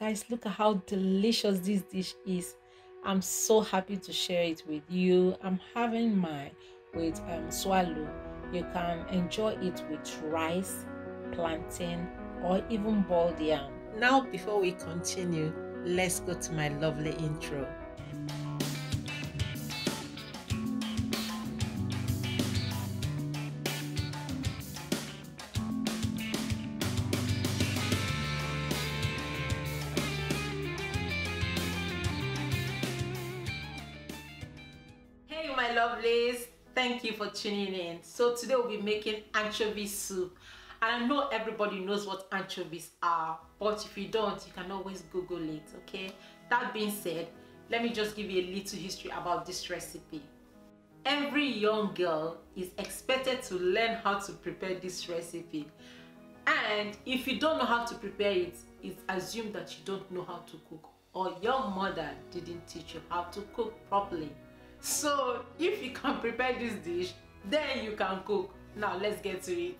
Guys, look at how delicious this dish is. I'm so happy to share it with you. I'm having mine with um, swallow. You can enjoy it with rice, plantain, or even boiled yam. Now, before we continue, let's go to my lovely intro. Lovelies, thank you for tuning in. So today we'll be making anchovy soup. And I know everybody knows what anchovies are, but if you don't, you can always Google it, okay? That being said, let me just give you a little history about this recipe. Every young girl is expected to learn how to prepare this recipe. And if you don't know how to prepare it, it's assumed that you don't know how to cook or your mother didn't teach you how to cook properly. So if you can prepare this dish, then you can cook. Now let's get to it.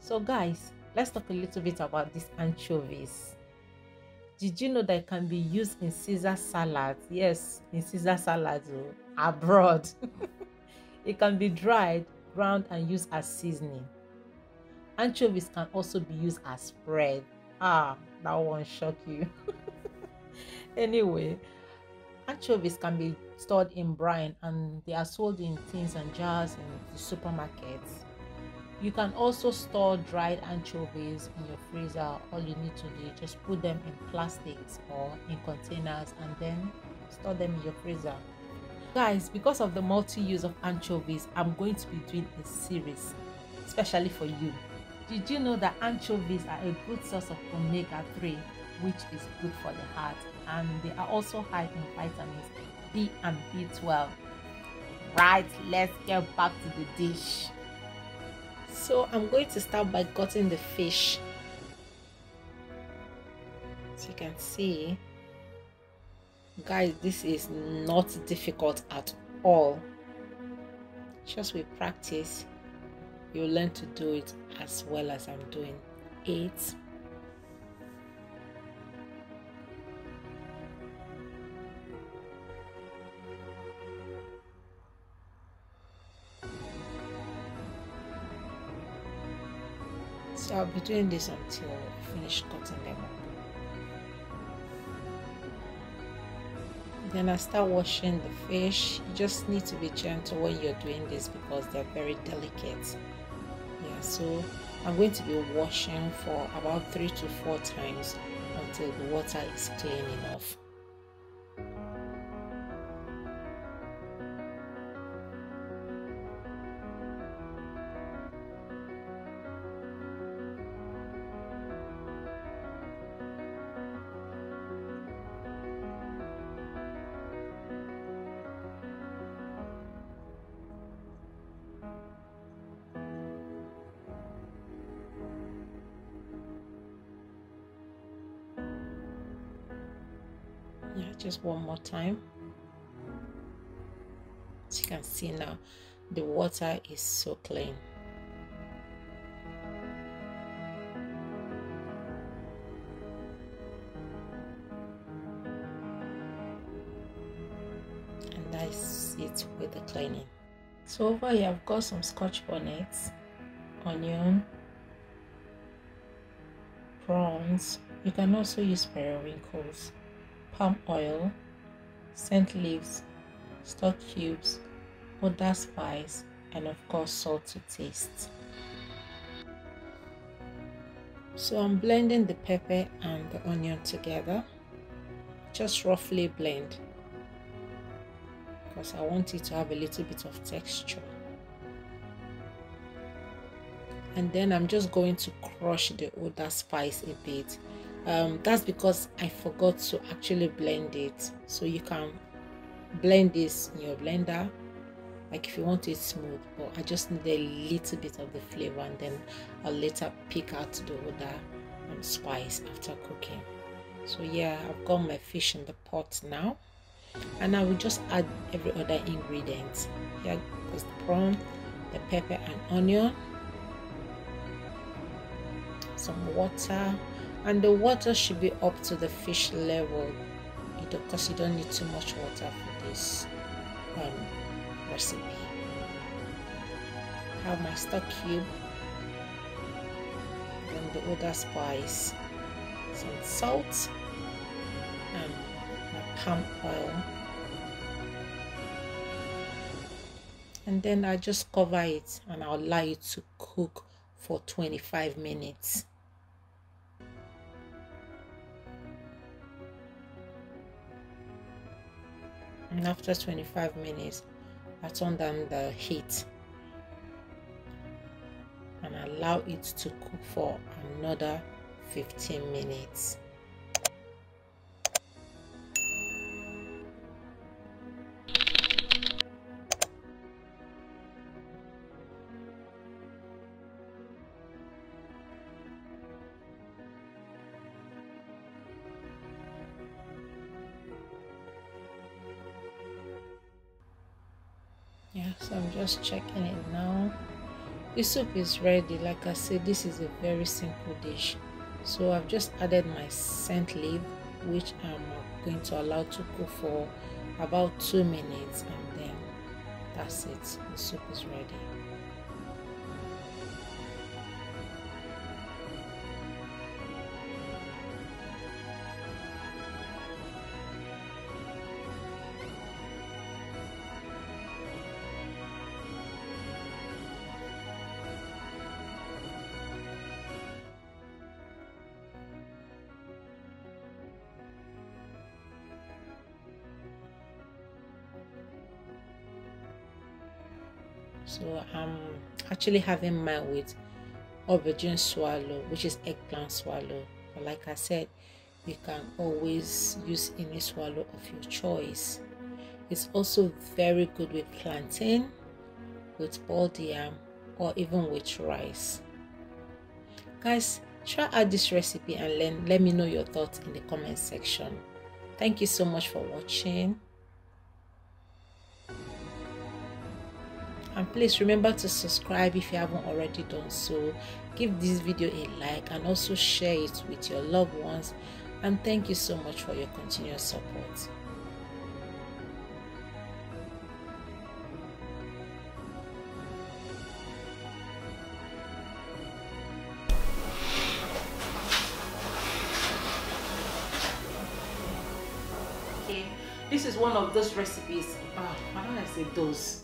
So guys, let's talk a little bit about these anchovies. Did you know that it can be used in Caesar salad? Yes, in Caesar salad oh, abroad. it can be dried, ground and used as seasoning. Anchovies can also be used as bread. Ah, that won't shock you. anyway, anchovies can be stored in brine and they are sold in tins and jars in supermarkets. You can also store dried anchovies in your freezer. All you need to do is just put them in plastics or in containers and then store them in your freezer. Guys, because of the multi-use of anchovies, I'm going to be doing a series, especially for you. Did you know that anchovies are a good source of omega-3, which is good for the heart, and they are also high in vitamins B and B12. Right, let's get back to the dish. So I'm going to start by cutting the fish. As you can see, guys, this is not difficult at all. Just with practice, you'll learn to do it as well as I'm doing it. So I'll be doing this until I finish cutting them up. Then I start washing the fish. You just need to be gentle when you're doing this because they're very delicate. So I'm going to be washing for about three to four times until the water is clean enough. Yeah just one more time. As you can see now the water is so clean. And that's it with the cleaning. So over here i've got some scotch bonnets onion prawns. You can also use periwinkles palm oil, scent leaves, stock cubes, uda spice, and of course salt to taste. So I'm blending the pepper and the onion together. Just roughly blend because I want it to have a little bit of texture. And then I'm just going to crush the uda spice a bit um, that's because I forgot to actually blend it. So you can blend this in your blender like if you want it smooth but I just need a little bit of the flavor and then I'll later pick out the uda um, spice after cooking. So yeah I've got my fish in the pot now. And I will just add every other ingredient. Here goes the prawn the pepper and onion some water and the water should be up to the fish level. Because you don't need too much water for this um, recipe. Have my stock cube then the uda spice some salt and my palm oil. And then I just cover it and I'll allow it to cook for 25 minutes and after 25 minutes I turn down the heat and allow it to cook for another 15 minutes so i'm just checking it now. The soup is ready. Like i said this is a very simple dish. So i've just added my scent leaf which i'm going to allow to cook for about two minutes and then that's it. The soup is ready so i'm actually having mine with aubergine swallow which is eggplant swallow. But like i said you can always use any swallow of your choice. It's also very good with plantain with boiled yam or even with rice. Guys try out this recipe and let me know your thoughts in the comment section. Thank you so much for watching and please remember to subscribe if you haven't already done so. Give this video a like and also share it with your loved ones. And thank you so much for your continuous support. Okay this is one of those recipes. Oh, why don't i say those